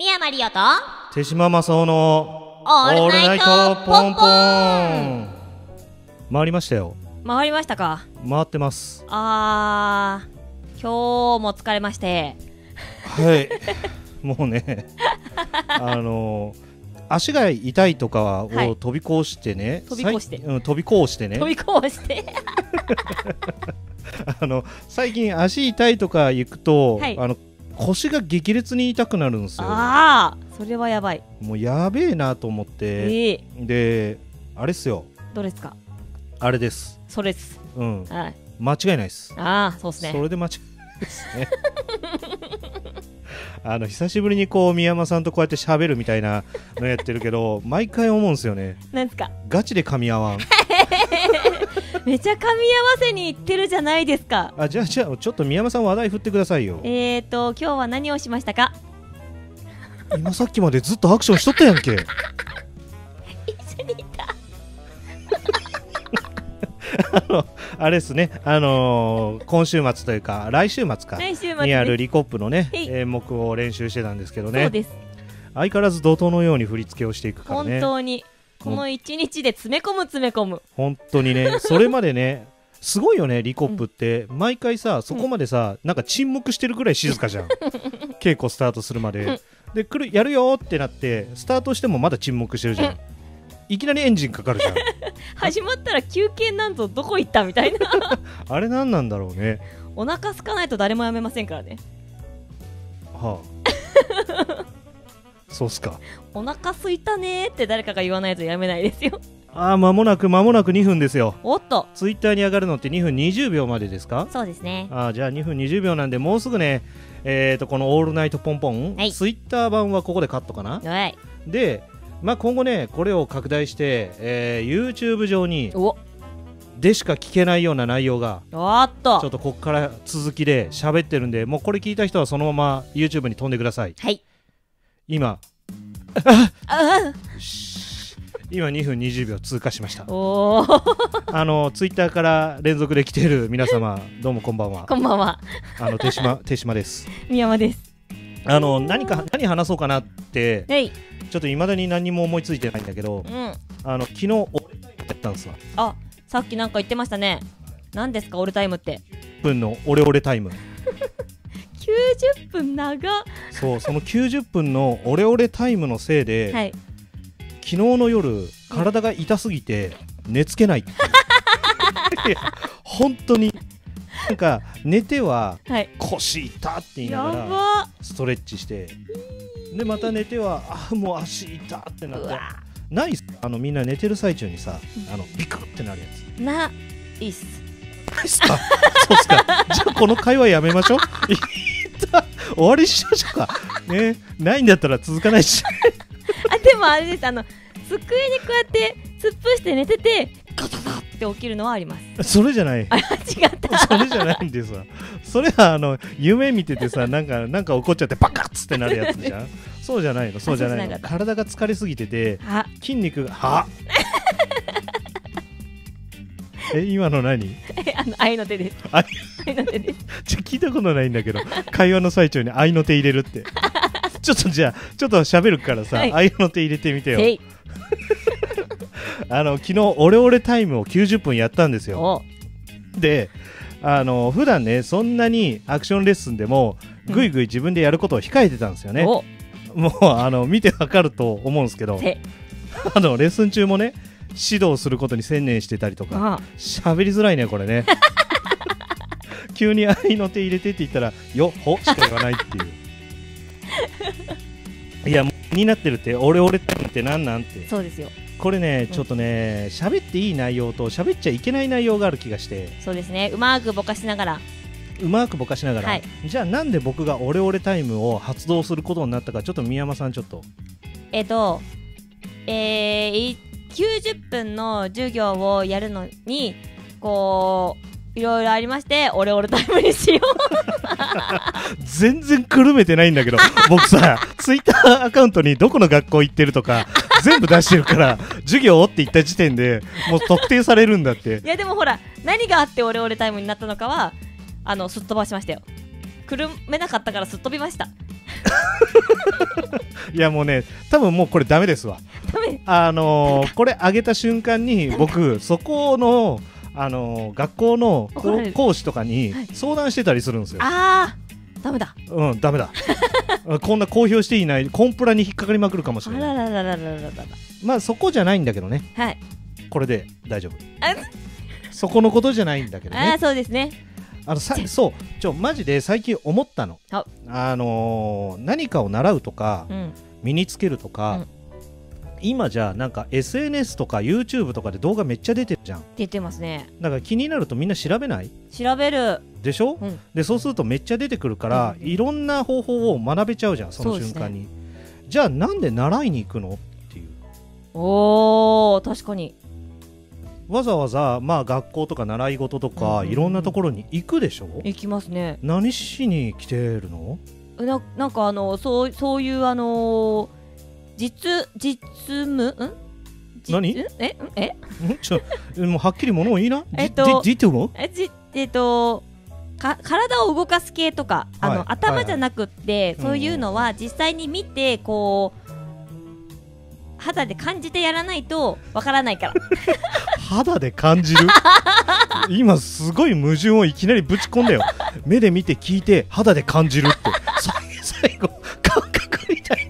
宮マリオと手島正雄のオールナイトポンポン。回りましたよ。回りましたか？回ってます。あー今日も疲れまして。はい。もうね あの足が痛いとかをはい。飛び越してね、飛び越して。うん、飛び越してね。飛び越して。あの最近足痛いとか行くと、はい。あの腰が激烈に痛くなるんですよ。ああそれはやばい。もうやべえなと思って。ええ。であれっすよ。どれですか？あれです。それです。うん。はい。間違いないです。ああそうですね。それで間違いないですね あの久しぶりにこう宮山さんとこうやって喋るみたいなのやってるけど毎回思うんですよね。なんですか？ガチで噛み合わん。めちゃ噛み合わせにいってるじゃないですか。あじゃあじゃあちょっと宮山さん話題振ってくださいよ。えーと今日は何をしましたか？今さっきまでずっとアクションしとったやんけ。一緒にいた。あ のあれですね。あのー今週末というか来週末か。来週末にあるでリコップのねはい。演目を練習してたんですけどね。そうです。相変わらず怒涛のように振り付けをしていくから本ね当に。この一日で詰め込む詰め込む。本当にね。それまでねすごいよねリコップって、毎回さそこまでさ、なんか沈黙してるぐらい静かじゃん。稽古スタートするまで、で来るやるよってなってスタートしてもまだ沈黙してるじゃん、いきなりエンジンかかるじゃん。始まったら休憩なんぞどこ行ったみたいな。あれ何なんだろうね。お腹空かないと誰もやめませんからね。はあ。そうっすか。お腹空いたねーって誰かが言わないとやめないですよ。ああ間もなく間もなく2分ですよ。おっと。ツイッターに上がるのって2分20秒までですか？そうですね。あーじゃあ2分20秒なんでもうすぐねえー、とこの「オールナイトポンポン」はい。ツイッター版はここでカットかな？はい。で、まあ、今後ねこれを拡大して、えー YouTube 上にお。でしか聞けないような内容がちょっとここから続きで喋ってるんでもうこれ聞いた人はそのまま YouTube に飛んでください。はい。今。あ今2分20秒通過しました。あのツイッターから連続で来ている皆様どうもこんばんは。こんばんは。あの手島手島です。宮山です。あの何か何話そうかなってはいちょっと未だに何にも思いついてないんだけどうん。あの昨日俺やったんですわ。あさっきなんか言ってましたね。何ですかオールタイムって？1分のオレオレタイム。90分長っ。そうその90分のオレオレタイムのせいで、はい。昨日の夜体が痛すぎて寝つけないいや 本当に。なんか寝てははい。腰痛って言いやながらば。ストレッチしてでまた寝てはあもう足痛ってなって。ないっす。あのみんな寝てる最中にさあのビクってなるやつ。ないっす。ないっすか？そうっすか。じゃあこの会話やめましょう。終わりにしましょうか。ね。ないんだったら続かないし。あでもあれです。あの机にこうやって突っ伏して寝ててガタガタって起きるのはあります。それじゃない。あ違った。それじゃないんでさそれはあの夢見ててさなんかなんか怒っちゃってバカッつってなるやつじゃん。そうじゃないのそうじゃないの。体が疲れすぎててあ。筋肉がは え今の何？あの愛の手です。愛愛の手です。ちょ聞いたことないんだけど会話の最中に愛の手入れるって。ちょっとじゃあちょっと喋るからさ、はい。愛の手入れてみてよ あの昨日オレオレタイムを90分やったんですよ。お。であの普段ねそんなにアクションレッスンでもうん。ぐいぐい自分でやることを控えてたんですよね、お。もうあの見てわかると思うんですけどせ あのレッスン中もね指導することに専念してたりとかあ喋りづらいねこれね。急に愛の手入れてって言ったら「よっほ」しか言わないっていう。いやもう気になってるって俺俺タイムって何なんて。そうですよこれねちょっとね喋っていい内容と喋っちゃいけない内容がある気がして。そうですね。うまくぼかしながら。うまくぼかしながら、はい。じゃあなんで僕がオレオレタイムを発動することになったかちょっと宮山さんちょっと。えっとえー、い90分の授業をやるのにこういろいろありましてオレオレタイムにしよう 全然くるめてないんだけど僕さツイッターアカウントにどこの学校行ってるとか全部出してるから授業って言った時点でもう特定されるんだって。いやでもほら何があってオレオレタイムになったのかはあのすっ飛ばしましたよ。くるめなかったからすっ飛びました。いやもうね多分もうこれダメですわ。あのーこれ上げた瞬間に僕そこのあの学校の講師とかに相談してたりするんですよ。はい、ああダメだ。うんダメだ。こんな公表していないコンプラに引っかかりまくるかもしれない。あららららららまあそこじゃないんだけどね。はい。これで大丈夫。そこのことじゃないんだけどね。あそうですね。あのさそうちょマジで最近思ったの。あのー、何かを習うとか、うん、身につけるとか。うん今じゃあなんか SNS とか YouTube とかで動画めっちゃ出てるじゃん。出てますね。だから気になるとみんな調べない？調べる。でしょ、うん。でそうするとめっちゃ出てくるから、うんいろんな方法を学べちゃうじゃんその瞬間に、じゃあなんで習いに行くの？っていう。おー確かに。わざわざまあ学校とか習い事とか、いろんなところに行くでしょ？行きますね。何しに来てるの？ななんかあのそうそういうあのー実実務？ん？実何？んえ？ん？え？ん？ちょもうはっきりものを言いな。えっとじじじってもえっとか体を動かす系とかあの、はい。頭じゃなくって、い。そういうのは実際に見てこう肌で感じてやらないとわからないから。肌で感じる？今すごい矛盾をいきなりぶち込んだよ。目で見て聞いて肌で感じるって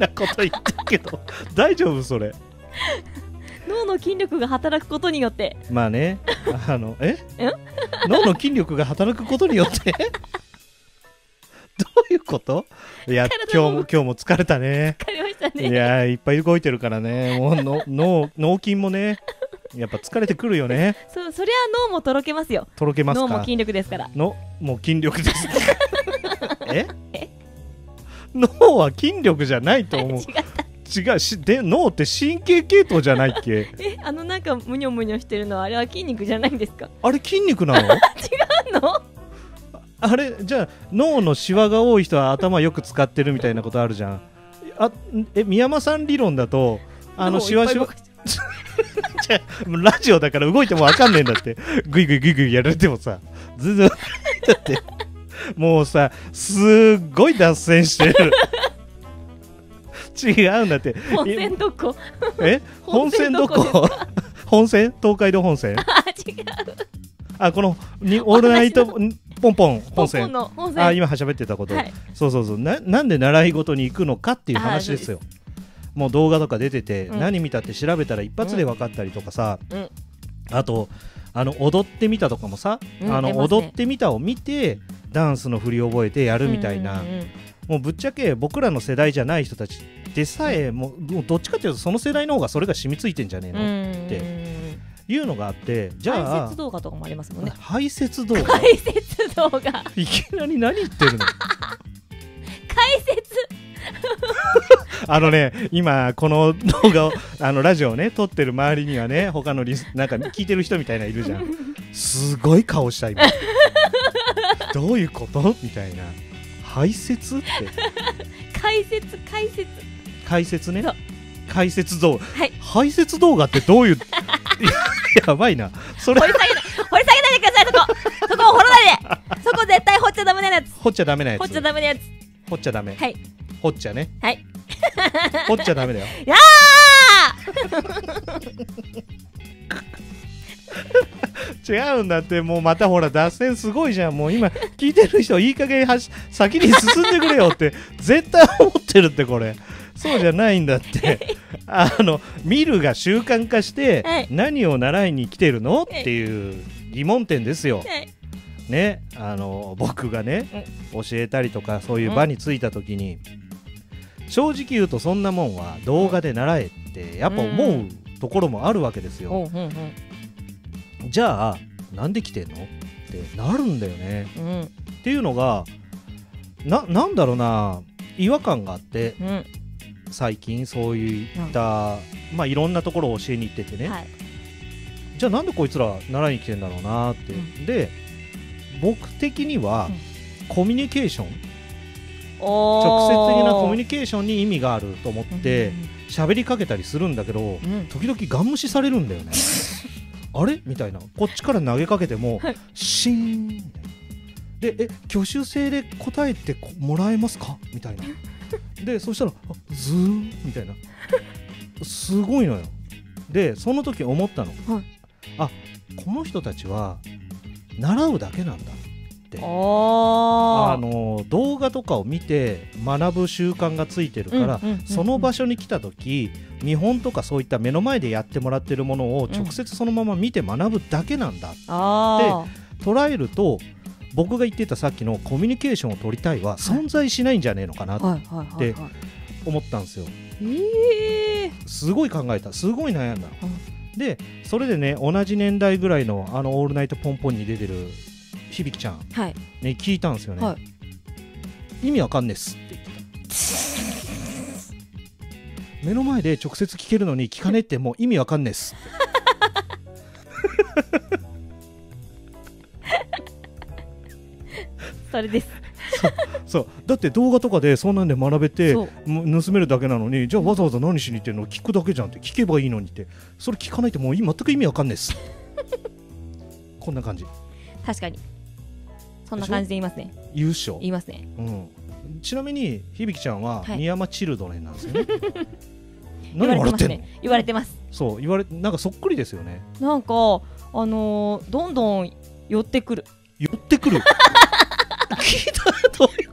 なこと言ったけど 大丈夫それ。脳の筋力が働くことによって。まあね。あのえ？脳の筋力が働くことによって？どういうこと？いや今日も今日も疲れたね。わかりましたいねやーいっぱい動いてるからね。もうの脳脳筋もね。やっぱ疲れてくるよね。そうそりゃ脳もとろけますよ。とろけますか？脳も筋力ですから。のもう筋力です。え？え？脳は筋力じゃないと思う。違う。しで脳って神経系統じゃないっけ？えあのなんかむにょむにょしてるのはあれは筋肉じゃないんですか？あれ筋肉なの？あの？あれじゃあ脳のシワが多い人は頭よく使ってるみたいなことあるじゃん。あえ宮山さん理論だとあの脳をシワシワいっぱい動かしてじゃあラジオだから動いてもわかんねえんだって。グイグイグイグイやられてもさ。ずずだってもうさすっごい脱線してる。違うんだって。本線どこ？え？本本線どこ？こ本線？東海道本線？あ違う。あこのにオールナイトポンポン本本線の本線。あ今喋ってたこと、はい。そうそうそう。ななんで習い事に行くのかっていう話ですよ。もう動画とか出てて、うん。何見たって調べたら一発で分かったりとかさ、うん。あとあの踊ってみたとかもさ、あのうん出ますね。踊ってみたを見てダンスの振り覚えてやるみたいな、うんうんうんもうぶっちゃけ僕らの世代じゃない人たちでさえもうもうどっちかっていうとその世代の方がそれが染みついてんじゃねえの、うんていうのがあってじゃ排あ泄動画とかもありますもんね。排泄動画？解説動画。解 いきなり何言ってるの？あのね今この動画を あのラジオをね撮ってる周りにはね他のリスなんか聞いてる人みたいないるじゃん。すごい顔した今。どういうこと？みたいな。排泄って。解説解説。解説ね。解説動画。はい。排泄動画ってどういう？やばいな。それ。掘り下げない掘り下げないでください。そこ。そこを掘らないで。そこ絶対掘っちゃダメなやつ。掘っちゃダメなやつ。掘っちゃダメなやつ。掘っちゃダメ。はい。掘っちゃね。はい掘っちゃダメだよ。や違うんだってもうまたほら脱線すごいじゃん。もう今聞いてる人いい加減はし先に進んでくれよって 絶対思ってるってこれ。そうじゃないんだって。あの見るが習慣化してはい。何を習いに来てるの？っていう疑問点ですよ。ね。あの僕がね教えたりとかそういう場に着いた時に正直言うとそんなもんは動画で習えってやっぱ思うところもあるわけですよ。うんうんじゃあなんで来てんの？ってなるんだよね。うん。うんっていうのがななんだろうな。違和感があってうん。最近そういった、まあいろんなところを教えに行っててね、はい。じゃあなんでこいつら習いに来てんだろうなって、うで僕的には、うん。コミュニケーションお直接的なコミュニニケーションに意味があると思って喋りかけたりするんだけど、うん。時々ガン無視されるんだよね。あれ？みたいな。こっちから投げかけても、はい。シーン。でえ挙手制で答えてこもらえますか？みたいな。でそしたらあズーン。みたいな。すごいのよ。でその時思ったの、はい。あこの人たちは習うだけなんだって。ああの動画とかを見て学ぶ習慣がついてるから、その場所に来た時見本とかそういった目の前でやってもらってるものを直接そのまま見て学ぶだけなんだ、あ捉えると僕が言ってたさっきのコミュニケーションを取りたいは存在しないんじゃねえのかなとあはいはいはいはい。思ったんですよ。ええすごい考えた。すごい悩んだ、でそれでね同じ年代ぐらいの「あのオールナイトポンポン」に出てる響ちゃん、はい。ね、聞いたんですよね、は意味わかんねえっすって言ってた。目の前で直接聞けるのに聞かねえってもう意味わかんねえっす それです。そう。だって動画とかでそんなんで学べて盗めるだけなのにじゃあわざわざ何しに行ってんの聞くだけじゃんって聞けばいいのにって。それ聞かないともう全く意味わかんねえっす。こんな感じ。確かにそんな感じで言いますね。言うっしょ言いますね。うん、ちなみに響ちゃんははい。宮山チルドレンなんですよね、言われて何笑ってんの、言われてます。そう言われなんかそっくりですよね。なんかあのーどんどん寄ってくる。寄ってくる？聞いたどういう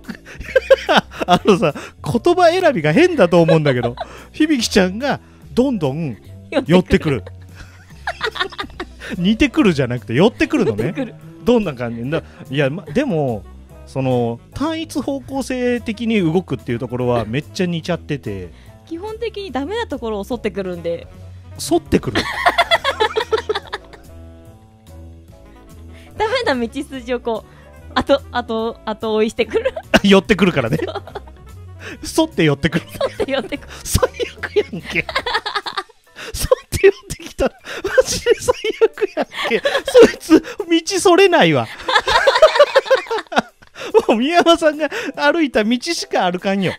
あのさ言葉選びが変だと思うんだけど響ちゃんがどんどん寄ってくる。似てくるじゃなくて寄ってくるのね。寄ってくるどんな感じ？だいや、ま、でもその単一方向性的に動くっていうところは めっちゃ似ちゃってて。基本的にダメなところを沿ってくるんで。沿ってくる？ダメな道筋をこう後後後追いしてくる。寄ってくるからね。沿って寄ってくる。って寄ってくる。最悪やんけ。沿って寄ってきた。らマジで最悪やん。けそいつ道それないわ。もう宮山さんが歩いた道しか歩かんよ。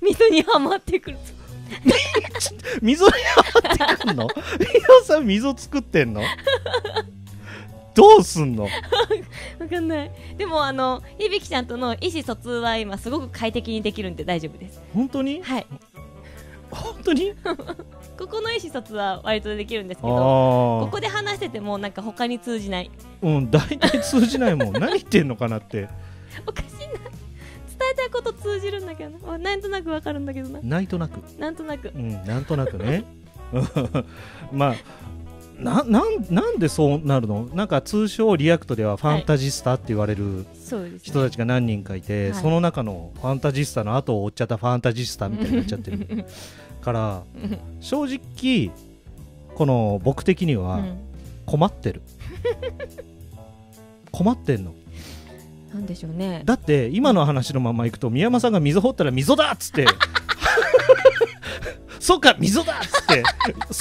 水にはまってくる。溝にはまってくんの？宮山さん溝作ってんの？どうすんの？わかんない。でもあの響ちゃんとの意思疎通は今すごく快適にできるんで大丈夫です。本当に？はい。本当に？ここの意思疎通は割とできるんですけあどこあこで話しててもなんか他に通じない。うん大体通じないもん。何言ってんのかなって。おかしいな。伝えたいこと通じるんだけどな。んとなくわかるんだけどな。なんとなく。なんとなく。うん、なんとなくね。まあななんなんでそうなるの？なんか通称リアクトではファンタジスタって言われる人たちが何人かいて、はい。その中のファンタジスタの後を追っちゃったファンタジスタみたいになっちゃってる から正直この僕的にはうん。困ってる、困ってんの。なんでしょうね。だって今の話のままいくと宮山さんが溝掘ったら溝だっつって。そっか溝だっつって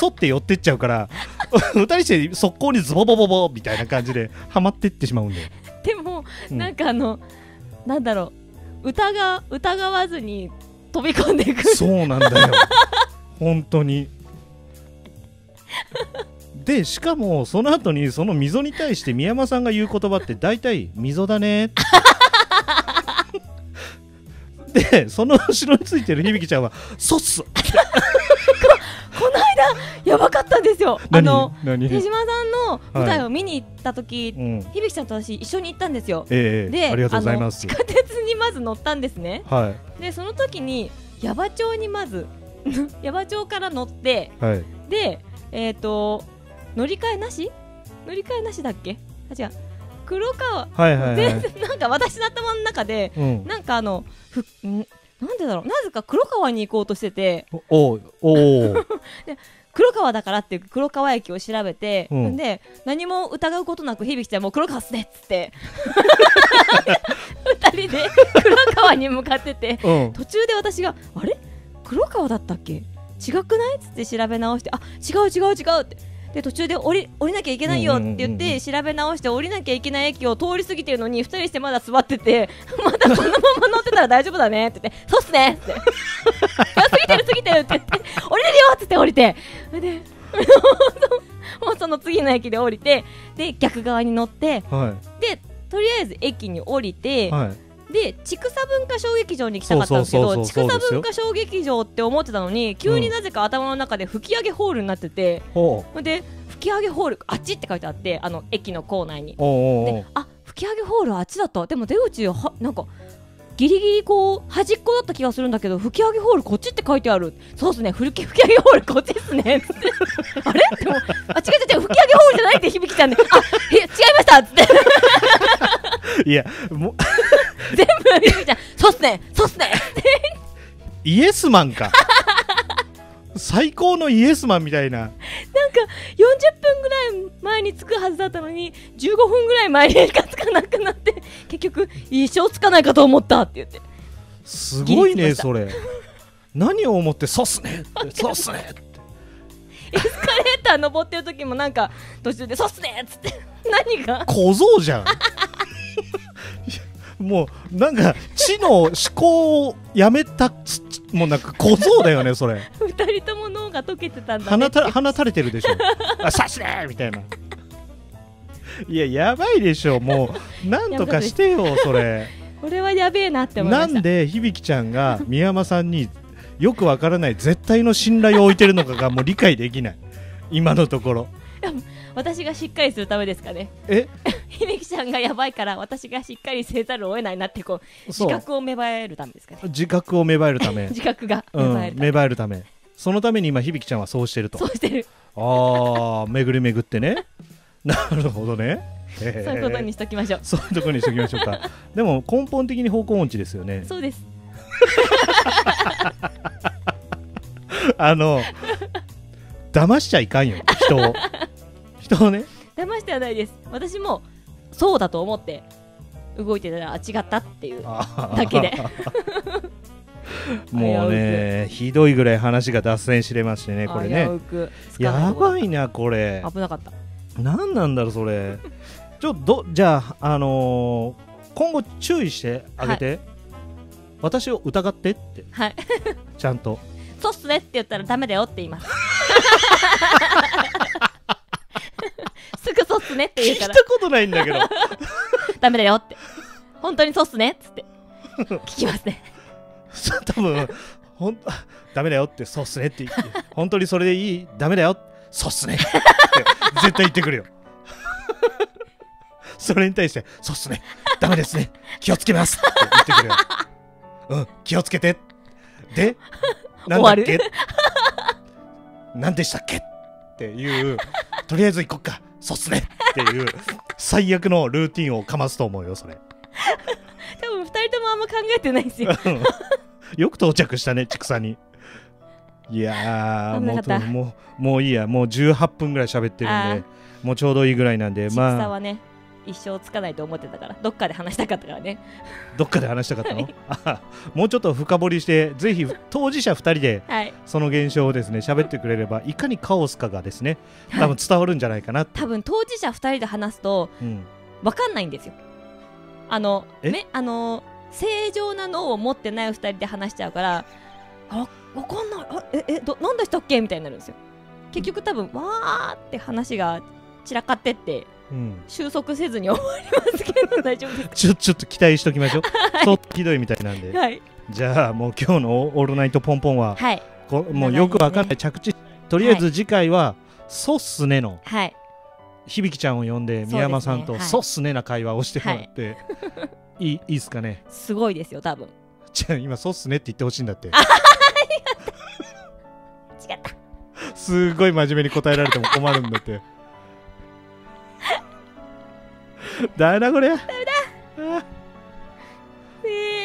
沿って寄ってっちゃうから 二人して速攻にズボボボボみたいな感じではまってってしまうんだよ、でも、うん。なんかあのなんだろう。疑疑わずに飛び込んでいく。そうなんだよ。本当に。でしかもその後にその溝に対して宮山さんが言う言葉って大体溝だね。でその後ろについてる響ちゃんは「そっす!やばかったんですよ」あ何の何？手島さんの舞台を見に行った時、うん。響ちゃんと私一緒に行ったんですよ。ええでありがとうございます。あの地下鉄にまず乗ったんですね。はい。でその時に矢場町にまず 矢場町から乗ってはい。でえっ、と乗り換えなし？乗り換えなしだっけ？あ違う。黒川はいはいはい。全然なんか私の頭の中でうん。なんかあのふんなんでだろう。なぜか黒川に行こうとしてて。おおお 黒川だからって黒川駅を調べて、うん。で何も疑うことなく響ちゃんもう黒川っすねっつって。二人で黒川に向かっててうん。途中で私があれ？黒川だったっけ？違くない？っつって調べ直してあ違う違う違うってで途中で降り降りなきゃいけないよって言って調べ直して降りなきゃいけない駅を通り過ぎてるのに二人してまだ座ってて まだこのまま乗ってたら大丈夫だねって言ってそうっすねって。過ぎてる過ぎてるって言って降りれるよって言って。降りてで もうその次の駅で降りてで逆側に乗ってはでとりあえず駅に降りて、いはいで千草文化小劇場に行きたかったんですけど千草文化小劇場って思ってたのに急になぜか頭の中で吹き上げホールになってて、ほう。ほんで吹き上げホールあっちって書いてあってあの駅の構内に。であ吹き上げホールあっちだった。でも出口はなんかギリギリこう端っこだった気がするんだけど吹き上げホールこっちって書いてある。そうっすね。吹き吹き上げホールこっちっすね。つってあれ？でもあ違う違う吹き上げホールじゃないって響きちゃんで。あえ違いましたっつって。いやもう。全部響きちゃんそうっすね。そうっすね。イエスマンか。最高のイエスマンみたいな。なんか40分ぐらい前に着くはずだったのに15分ぐらい前にしか着かなくなって結局一生着かないかと思ったって言って。すごいねそれ。何を思ってそうっすねそうっすねって。エスカレーター登ってる時もなんか途中で「そうっすね」っつって。何が？小僧じゃん。もうなんか知の思考をやめたつもうなんか小僧だよねそれ。二人とも脳が溶けてたんだね。鼻た鼻垂れてるでしょ。あさすねみたいないややばいでしょ。もう なんとかしてよそれ。これはやべえなって思いました。なんで響ちゃんが宮山さんによくわからない絶対の信頼を置いてるのかがもう理解できない。今のところ。私がしっかりするためですかね。え？響ちゃんがやばいから私がしっかりせざるを得ないなってこう自覚を芽生えるためですかね。自覚を芽生えるため。自覚がうん芽生えるため、芽生えるため。そのために今響ちゃんはそうしてると。そうしてる。ああ巡り巡ってねなるほどね。そういうことにしときましょう。そういうところにしときましょうか。でも根本的に方向音痴ですよね。そうです。あの騙しちゃいかんよ人を。人をね。騙してはないです。私もそうだと思って動いてたらあ違ったっていうだけで。もうねひどいぐらい話が脱線しれましてねこれ危ねやばいなこれ。危なかった何なんだろうそれ。ちょっとじゃああのー今後注意してあげて、私を疑ってって。はい。ちゃんと。そうっすねって言ったらダメだよって言います。すぐそうっすねって聞言から。いうたことないんだけど。ダメだよって。本当にそうっすねっつって。聞きますね。そう多分ほんダメだよってそうっすねって言って。本当にそれでいい？ダメだよ。そうっすねって絶対言ってくるよ。それに対してそうっすね。ダメですね。気をつけます。って言ってくるよ。うん気をつけて。でなんだっけ？何でしたっけ？っていう。とりあえず行こっか。そうっすね。っていう。最悪のルーティンをかますと思うよそれ。多分二人ともあんま考えてないんですよ。うん。よく到着したね、畜産に。いやーもうともう、もういいや、もう18分ぐらい喋ってるあんで、もうちょうどいいぐらいなんで、まあ、はね一生つかないと思ってたからどっかで話したかったからね。どっかで話したかったの、はい。あもうちょっと深掘りして、ぜひ当事者2人ではい。その現象をですね、喋ってくれれば、いかにカオスかがですね、多分伝わるんじゃないかな。多分当事者二人で話すとうん。分かんないんですよ。あのえ？めあの正常な脳を持ってない二人で話しちゃうからあ分かんない。あええど何でしたっけ？みたいになるんですよ。結局多分わーって話が散らかってってうん。収束せずに終わりますけど大丈夫ですちょちょっと期待しときましょう。そうひどいみたいなんで。かはい。じゃあもう今日のオールナイトポンポンは、はい。こもうよくわかんない着地、とりあえず次回は、そうっすねのはい。響ちゃんを呼んで宮山さんとそうっすねな会話をしてもらって、い、いいいっすかね？すごいですよ多分。じゃあ今そうっすねって言ってほしいんだって 違った。すごい真面目に答えられても困るんだって。ダメだ。これ？ダメだ。え。ー